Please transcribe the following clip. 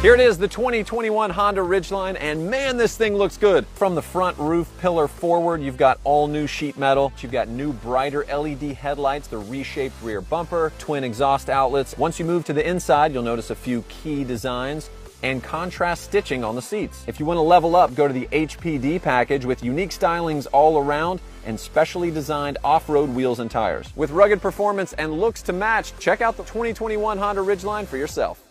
Here it is, the 2021 Honda Ridgeline, and man, this thing looks good. From the front roof pillar forward, you've got all new sheet metal. You've got new brighter LED headlights, the reshaped rear bumper, twin exhaust outlets. Once you move to the inside, you'll notice a few key designs and contrast stitching on the seats. If you want to level up, go to the HPD package with unique stylings all around and specially designed off-road wheels and tires. With rugged performance and looks to match, check out the 2021 Honda Ridgeline for yourself.